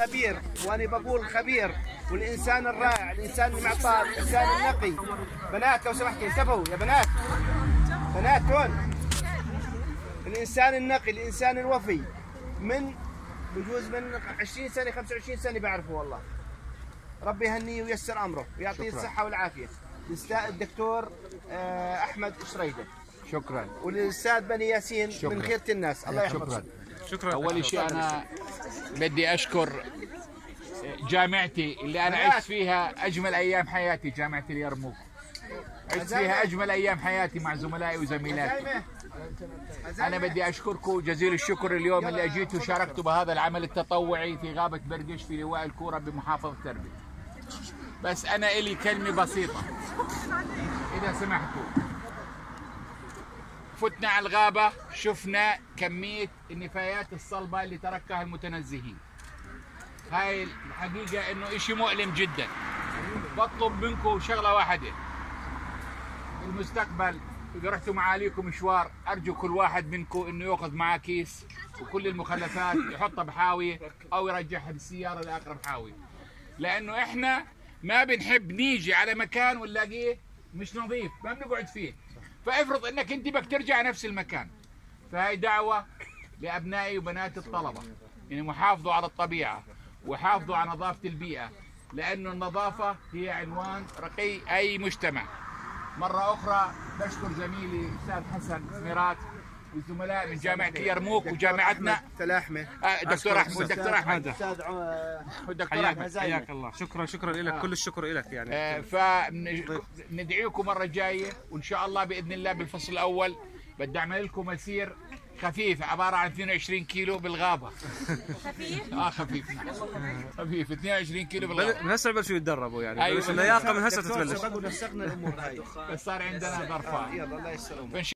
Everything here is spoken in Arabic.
خبير وأنا بقول خبير والإنسان الرائع الإنسان المعطاء الإنسان النقي. بنات لو سمحتوا انتبهوا يا بنات. بنات هون الإنسان النقي الإنسان الوفي. من بجوز من 20 سنة 25 سنة بعرفه والله. ربي يهنيه وييسر أمره ويعطيه الصحة والعافية. الاستاذ الدكتور آه، أحمد شريدة. شكرا. والأستاذ بني ياسين من خيرة الناس. الله يحفظه شكرا. شكرا. أول شيء أنا بدي أشكر جامعتي اللي أنا عشت فيها أجمل أيام حياتي جامعة اليرموك. عشت فيها أجمل أيام حياتي مع زملائي وزميلاتي. أنا بدي أشكركم جزيل الشكر اليوم اللي اجيتوا وشاركتوا بهذا العمل التطوعي في غابة برقش في لواء الكورة بمحافظة تربيه بس أنا إلي كلمة بسيطة. إذا سمحتوا. فتنا على الغابة شفنا كمية النفايات الصلبة اللي تركها المتنزهين. هاي الحقيقة إنه إشي مؤلم جدا. بطلب منكم شغلة واحدة. المستقبل إذا رحتوا معاليكم مشوار أرجو كل واحد منكم إنه يأخذ معاه كيس وكل المخلفات يحطها بحاويه أو يرجعها بالسيارة لأقرب حاويه لأنه إحنا ما بنحب نيجي على مكان ونلاقيه مش نظيف ما بنقعد فيه. فافرض انك انت بدك ترجع نفس المكان. فهي دعوة لأبنائي وبنات الطلبة. انهم يحافظوا على الطبيعة ويحافظوا على نظافة البيئة لأنه النظافة هي عنوان رقي أي مجتمع. مرة أخرى بشكر زميلي أستاذ حسن سميرات والزملاء من جامعة اليرموك وجامعتنا. تلاحمة. آه، دكتور أحمد دكتور أحمد. أستاذ ع- والدكتور حياك أحمد حياك الله. شكرا شكرا لك كل الشكر لك يعني. آه، فندعيكم مرة جاية وإن شاء الله بإذن الله بالفصل الأول. بدي أعمل لكم مسير خفيف عبارة عن 22 كيلو بالغابة. خفيف؟ آه خفيف. خفيف. 22 كيلو بالغابة. من هسه بلشوا يتدربوا يعني. أيوة. اللياقة من هسه تتبلش. بس صار عندنا ظرفان. يلا الله يسلمك